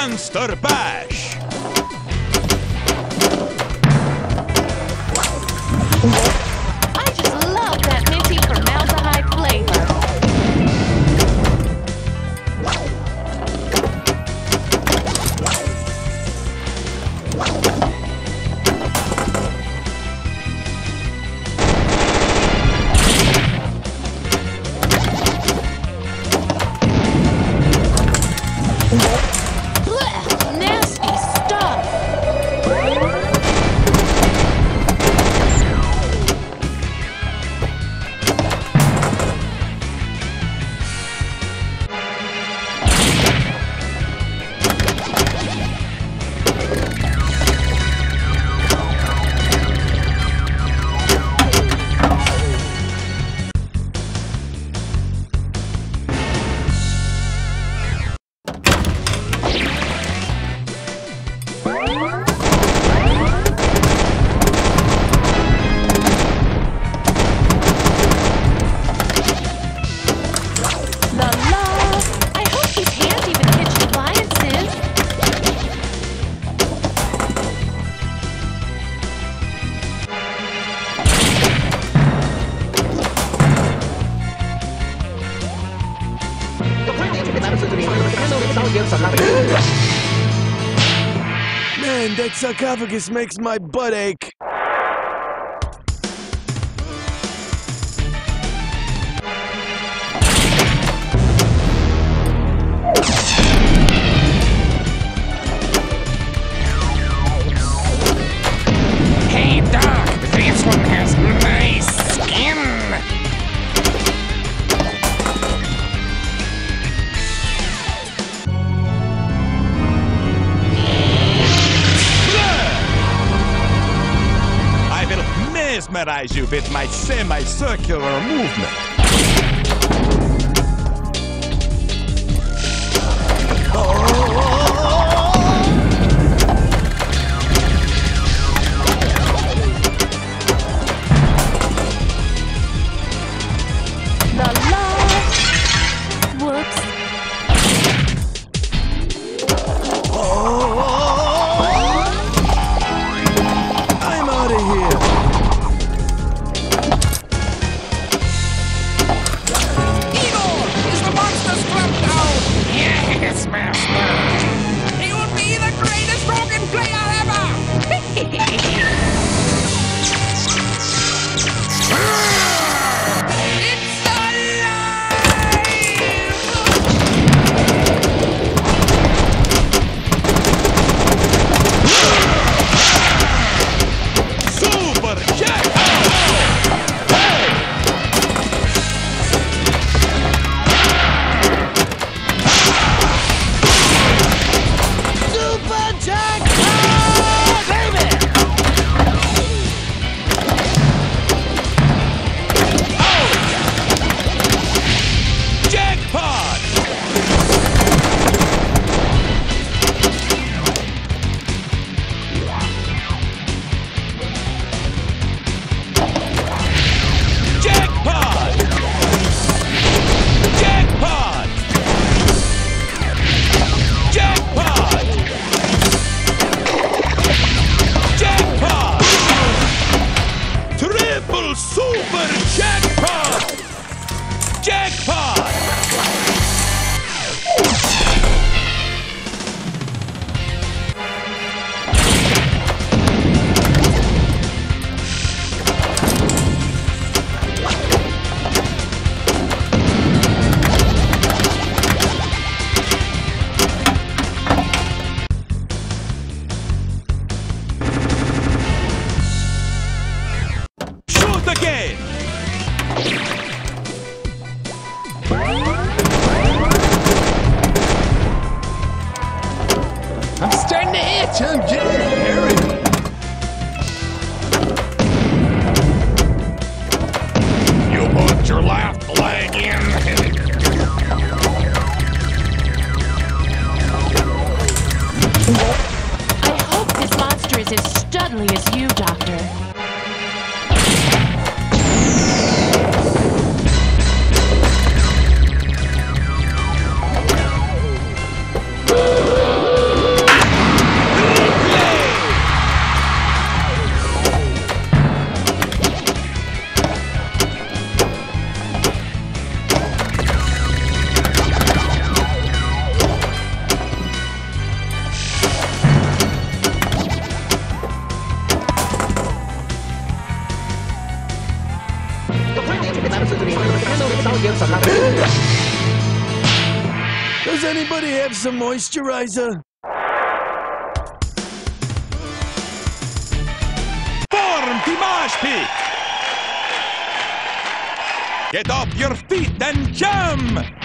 Monster Bash. that sarcophagus makes my butt ache. you um with my semicircular movement. What a! Anybody have some moisturizer? Form the mosh pit! Get off your feet and jump!